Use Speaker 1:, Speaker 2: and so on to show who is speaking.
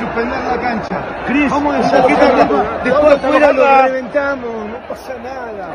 Speaker 1: suspender la cancha.
Speaker 2: Cris,
Speaker 1: Vamos a
Speaker 2: un
Speaker 1: desatar
Speaker 2: poquito
Speaker 1: después,
Speaker 2: más.
Speaker 1: afuera lo reventamos, no pasa nada.